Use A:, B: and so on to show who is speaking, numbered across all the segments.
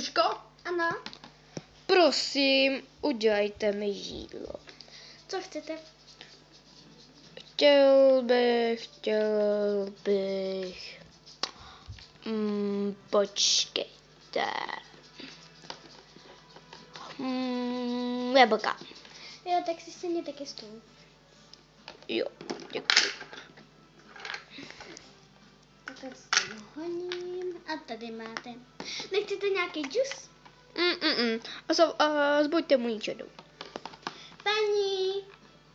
A: Suško,
B: Ano,
A: prosím, udělejte mi jídlo.
B: co chcete?
A: Chtěl bych, chtěl bych... Mm, počkejte. Mm, jablka.
B: Jo, tak si stejně taky stůl.
A: Jo, děkuji.
B: Takhle s tím honím. A tady máte. Nechcete nějaký džus?
A: Mm, mm, mm. A, so, a zbuďte můj čedu.
B: Paní,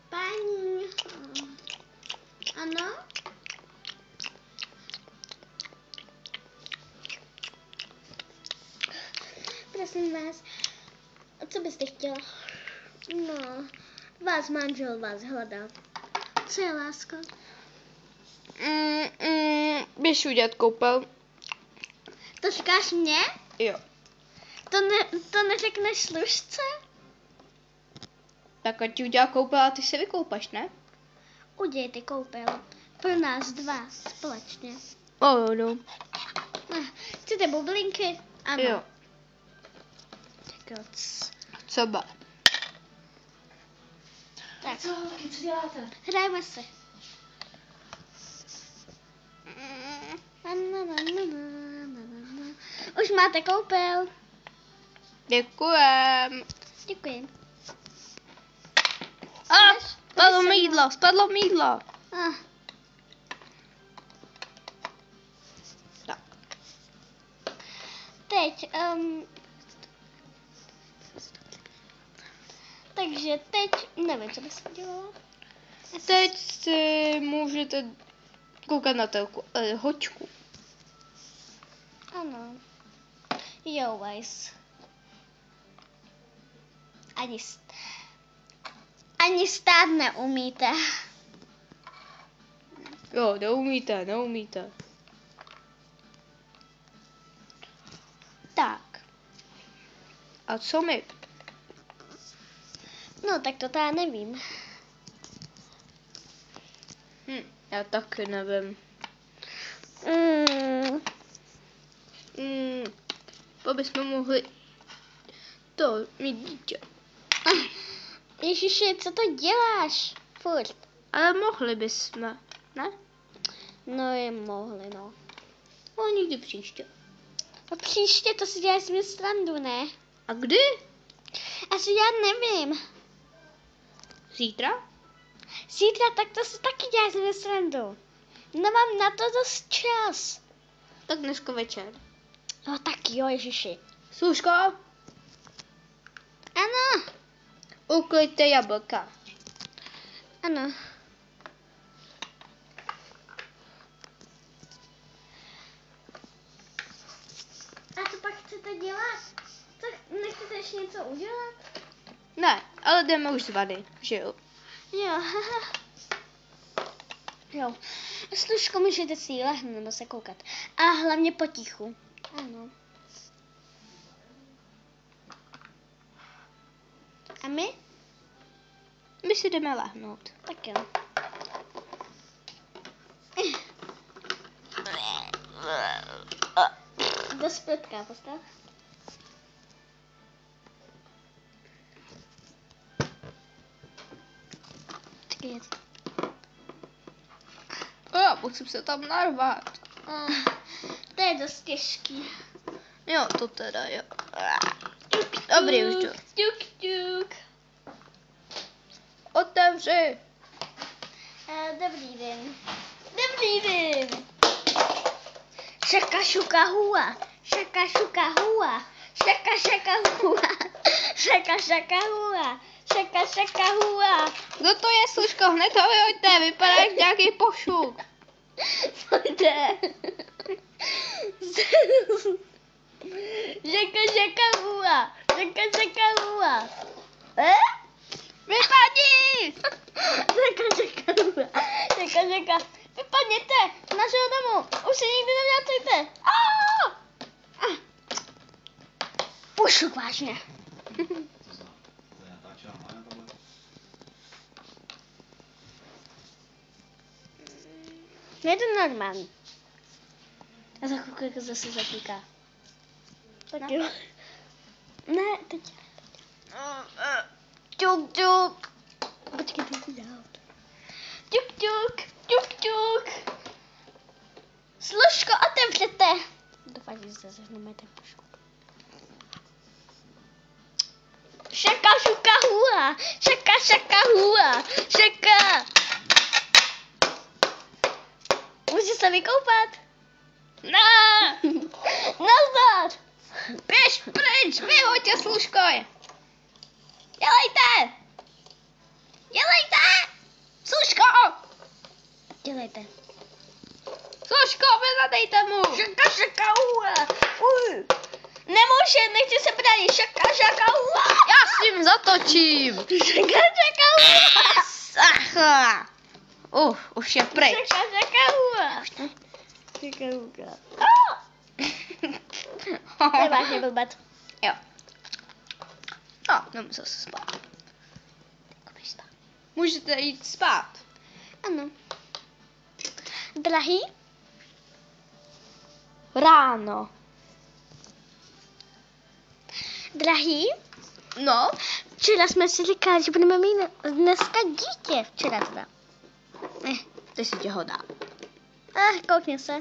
B: paní. Ano? Prosím vás, co byste chtěla? No, vás manžel vás hledá. Co je láska?
A: Mm, mm, běž udělat koupel.
B: To říkáš mě?
A: Jo.
B: To, ne, to neřekneš služce?
A: Tak ať ti udělá koupel a ty se vykoupaš, ne?
B: Udělej ty koupel. Pro nás dva společně.
A: O, no.
B: Ah, Chcete bublinky? Ano.
A: Jo.
B: Tak jo,
A: Co ba?
B: Tak,
C: Co, co děláte?
B: hrajeme se. Už máte koupel.
A: Děkujem.
B: Děkuji.
A: A, spadlo mi jídlo, spadlo mi jídlo.
B: Ah,
A: Tak.
B: teď, um, takže teď nevím, co bych dělala.
A: Teď si můžete koukat na telku, eh, hočku.
B: Ano. Jo, Weiss. Ani, st- ani stát neumíte.
A: Jo, neumíte, neumíte. Tak. A co my?
B: No, tak to já nevím.
A: Hm, já taky nevím.
B: Mm,
A: Hmm, to bychom mohli to mít dítě.
B: Ježiši, co to děláš? Furt.
A: Ale mohli bychom, ne?
B: No je mohli, no.
A: No nikdy příště.
B: A příště to si děláš s mě strandu, ne?
A: A kdy?
B: Asi já nevím.
A: Zítra?
B: Zítra tak to si taky děláš s mě strandu. Nemám na to dost čas.
A: Tak dneska večer.
B: No tak jo, Ježiši.
A: Služko,
B: Ano,
A: uklidte jablka.
B: ano. A co pak chcete dělat? Co, nechcete ještě něco udělat?
A: Ne, ale jdeme už z vady, že jo?
B: Jo, jo. Služko, můžete si lehnout nebo se koukat. A hlavně potichu. Ano. A my?
A: My si jdeme lehnout.
B: Tak jo. Do spětka postav. To-
A: O, musím se tam narvat.
B: Ah, To je dost těžký.
A: Jo, to teda jo. Dobrý, už jdu.
B: Tuk, tuk.
A: Otevři.
B: Eh, Dobrý den. Dobrý den. Šaka šuka hua. Šaka šuka hua. Šaka šaka hua. Šaka šaka hua. Šaka šaka hua.
A: Kdo to je, služko? Hned ho vyhoďte, vypadá jak nějaký pošuk.
B: Pojďte. Šaka šaka hua. Šaka šaka hua. Eh?
A: Vypadni!
B: Čeka, čeka, čeka, čeka. Vypadněte z našeho domu. Už se nikdy nevracejte. Ah! Ah. Pošuk vážně. Je to normální. A za chvilku zase zatýká. Tak jo. Ne, teď.
A: Ťuk, ťuk.
B: Počkej, teď dál. Tuk, tuk, tuk, tuk. Služko, otevřete. Doufám, že se zehneme ten pušku. Šaka, šuka, hua. Šaka, šaka, hua. Šaka. Můžu se vykoupat?
A: Ne!
B: Nazdar.
A: Běž pryč, vyhoďte služkoj. Dělejte! Dělejte! Služko!
B: Dělejte.
A: Služko, vyzadejte mu!
B: Šaka, šaka, hua. Uh. Nemůže, nechci se bránit. Šaka, šaka, hua.
A: Já s tím zatočím!
B: Šaka, šaka, hua.
A: Sacha! Uh, už je pryč.
B: Šaka, šaka, hua. Šaka, hua. To je vážně blbec.
A: Jo. No, nemusel se spát. Můžete jít spát.
B: Ano. Drahý?
A: Ráno.
B: Drahý?
A: No,
B: Včera jsme si říkali, že budeme mít dneska dítě. Včera teda.
A: Eh, ty si tě ho dá.
B: Ah, koukni se.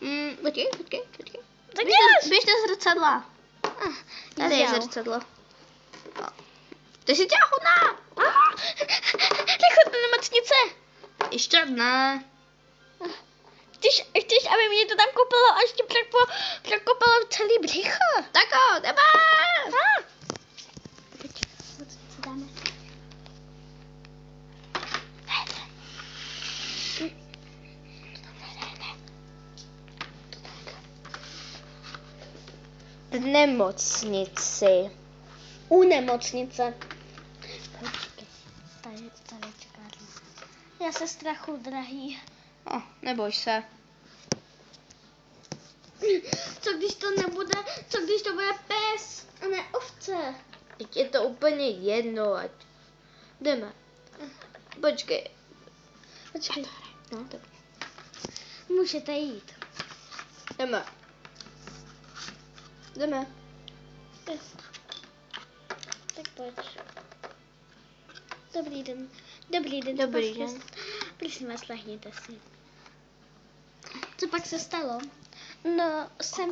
A: Mm, počkej, počkej, počkej.
B: Tak
A: Běž běž do zrcadla.
B: Ah,
A: Tady je zrcadlo. Ty si tě hodná.
B: Ah, Rychle do nemocnice.
A: Ještě ne.
B: Chceš, chceš, aby mě to tam koupilo ti přepo, překopalo celý břicho?
A: Tak jo, jdeme.
B: Ah.
A: V nemocnici.
B: U nemocnice. Počkej, tady, tady čekárna. Já se strachu, drahý.
A: Oh, neboj se.
B: Co když to nebude, co když to bude pes a ne ovce?
A: Teď je to úplně jedno, ať jdeme. Počkej.
B: Počkej,
A: No, tak
B: můžete jít.
A: jdeme. Jdeme.
B: Tak pojď. Dobrý den. Dobrý den.
A: Dobrý den.
B: Prosím vás, lehněte si. Co pak se stalo? No, jsem,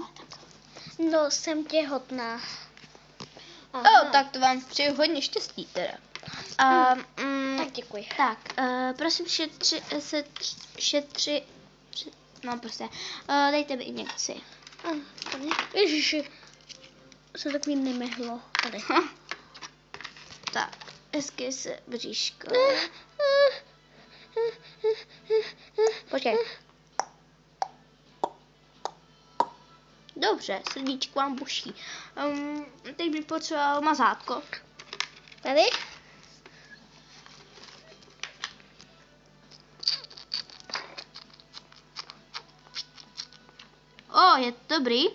B: no, jsem těhotná.
A: O, tak to vám přeju hodně štěstí teda. A, mm,
B: Tak děkuji.
A: tak, uh, prosím šetři, se tř- šetři, tři, no prostě, uh, dejte mi injekci.
B: Tady. Ježiši. Se takový nemehlo. Tady.
A: Tak, hezky se bříško. Počkej. Dobře, srdíčko vám buší. Um, teď bych potřeboval mazátko.
B: Tady?
A: Je to dobrý?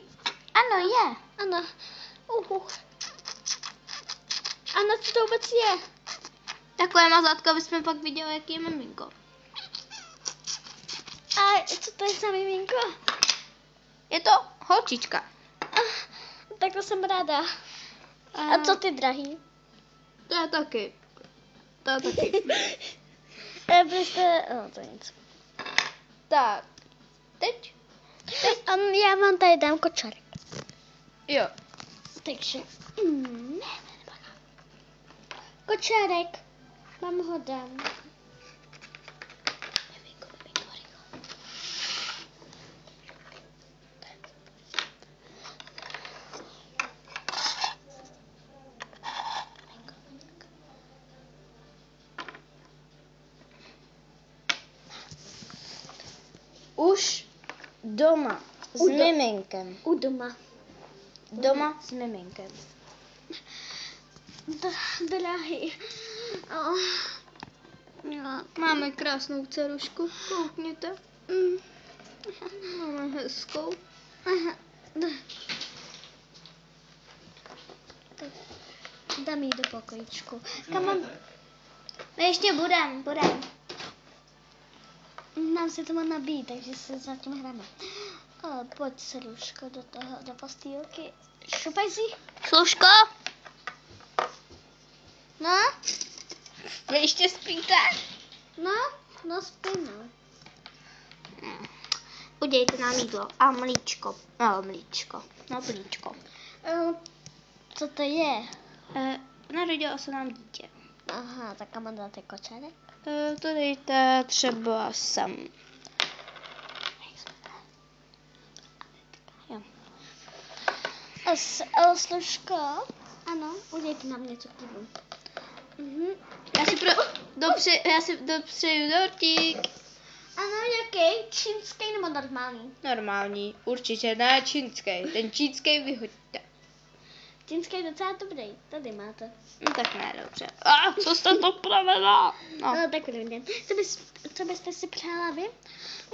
A: Ano, je.
B: Ano. Uhu. Ano, co to vůbec je?
A: Takové mazátko, aby jsme pak viděli, jaký je miminko.
B: A co to je za miminko?
A: Je to holčička.
B: Tak to jsem ráda. A co ty, drahý?
A: To je taky. To je taky.
B: Byste... No, to nic.
A: tak, teď?
B: Um, já vám tady dám kočárek.
A: Jo.
B: Takže... Mm. Kočárek. Vám ho dám.
A: Miminko, miminko, rychle. Už doma s
B: U do-
A: miminkem.
B: U doma.
A: Doma s miminkem.
B: Drahý. Oh. No.
A: Máme krásnou dcerušku, koukněte.
B: Mm.
A: Máme hezkou.
B: Dám jí do pokojičku. Kam mám...
A: My ještě budem, budem.
B: Nám se to má nabít, takže se zatím hrajeme. O, pojď se, Ruško, do toho, do postýlky. Šupaj si.
A: Služko,
B: No,
A: Vy ještě spíte?
B: no, no spím, no.
A: Hmm. Udějte nám jídlo a mlíčko. No, mlíčko. No, mlíčko.
B: Uh, co to je?
A: E, narodilo se nám dítě.
B: Aha, tak kam mám dát jako kočárek?
A: E, to dejte třeba sem. Jo.
B: A, s, a služko? Ano, udějte nám něco k. Mhm.
A: Já si pro... Dobře, já si dopřeju dortík.
B: Ano, jaký? Čínský nebo normální?
A: Normální, určitě ne čínský. Ten čínský vyhoďte.
B: Čínský je docela dobrý. Tady máte.
A: No tak ne, dobře. A co jste to pravedla?
B: No,
A: No.
B: tak dobrý. Co, bys, co byste si přála vy?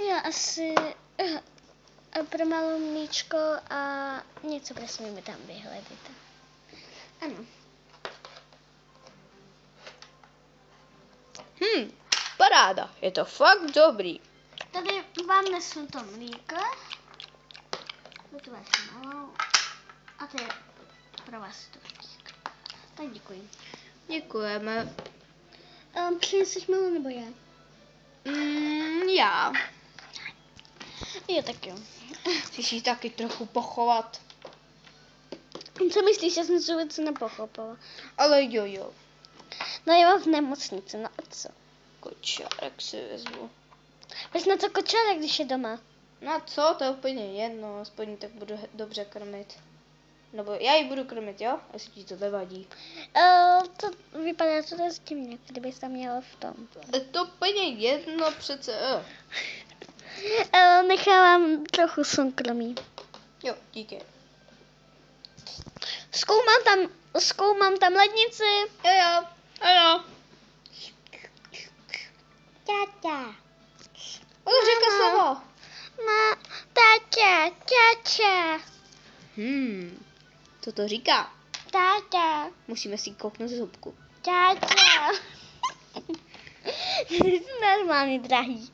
B: Já asi uh, pro malou mlíčko a něco prosím mi tam vyhledejte. Ano.
A: Hm, paráda, je to fakt dobrý.
B: Tady vám nesu to mlíko. Tu vaši malou. A to je pro vás to Tak děkuji.
A: Děkujeme.
B: Um, přineseš malou nebo já?
A: Mm, já.
B: Jo, tak jo.
A: Chceš jí taky trochu pochovat.
B: Co myslíš, já jsem se vůbec nepochopila.
A: Ale jo, jo.
B: No já v nemocnici, no a co?
A: Kočárek si vezmu.
B: Víš na co kočárek, když je doma?
A: No co, to je úplně jedno, aspoň ji tak budu dobře krmit. Nebo já ji budu krmit, jo? Jestli ti to nevadí.
B: Uh, to vypadá to dost divně, kdybys tam měla v tom.
A: Je to úplně jedno přece. eh.
B: Uh, nechávám trochu soukromí.
A: Jo, díky.
B: Zkoumám tam, zkoumám tam lednici.
A: Jo, jo, jo, co to říká?
B: táta,
A: Musíme si kouknout zubku.
B: táta. Normálně drahý.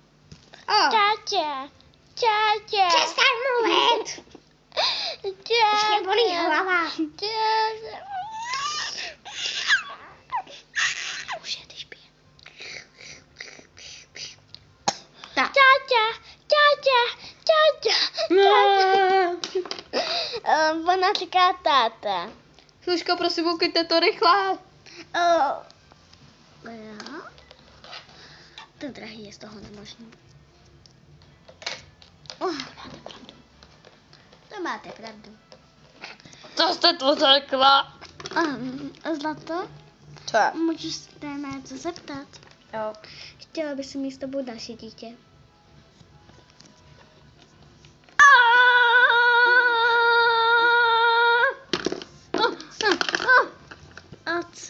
A: A,
B: Táta, táta.
A: Přestaň mluvit.
B: Táta.
A: Už mě bolí hlava.
B: Táta.
A: už je, když pije. Tak.
B: Táta, táta, táta, táta. Říká táta.
A: Služko, prosím, ukaďte to rychle.
B: Uh, jo. Ten drahý je z toho nemožný. Oh, to máte pravdu.
A: Co jste to řekla?
B: Um, zlato,
A: Co
B: můžu se na něco zeptat?
A: Jo.
B: Chtěla by si mít s tebou další dítě.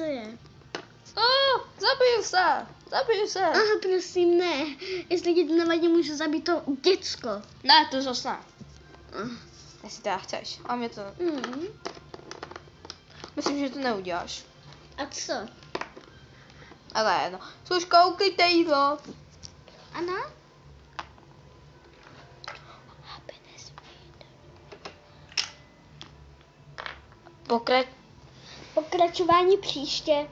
B: Co je?
A: Oh, zabiju se, zabiju se.
B: Aha, prosím, ne. Jestli ti to nevadí, můžu zabít to děcko.
A: Ne, to zase ne.
B: Ah.
A: Jestli teda chceš. A mě to,
B: Mm.
A: myslím, že to neuděláš.
B: A co?
A: Ale no. Služko, uklidte jídlo.
B: Ano?
A: Pokrač...
B: Pokračování příště.